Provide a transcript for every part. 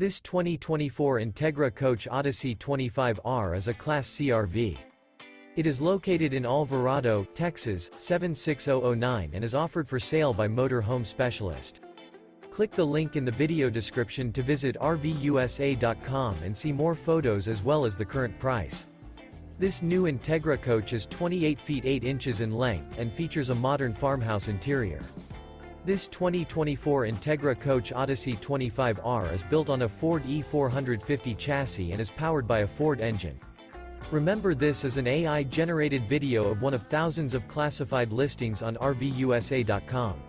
This 2024 Entegra Coach Odyssey 25R is a Class CRV. It is located in Alvarado, Texas, 76009 and is offered for sale by Motor Home Specialist. Click the link in the video description to visit RVUSA.com and see more photos as well as the current price. This new Entegra coach is 28 feet 8 inches in length and features a modern farmhouse interior. This 2024 Entegra Coach Odyssey 25R is built on a Ford E450 chassis and is powered by a Ford engine. Remember this is an AI-generated video of one of thousands of classified listings on RVUSA.com.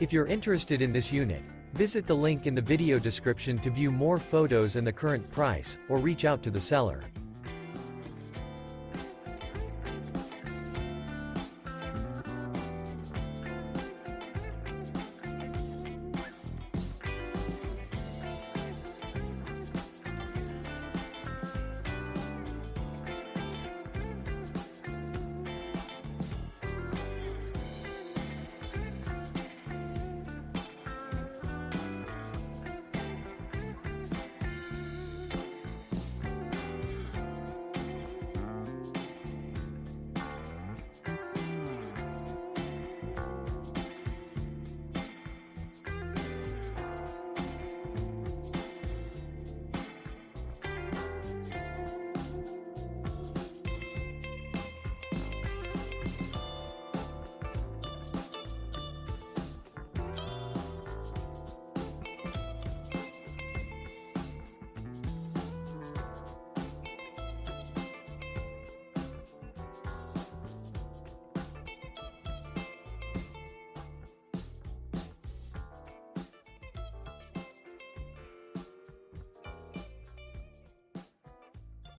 If you're interested in this unit, visit the link in the video description to view more photos and the current price, or reach out to the seller.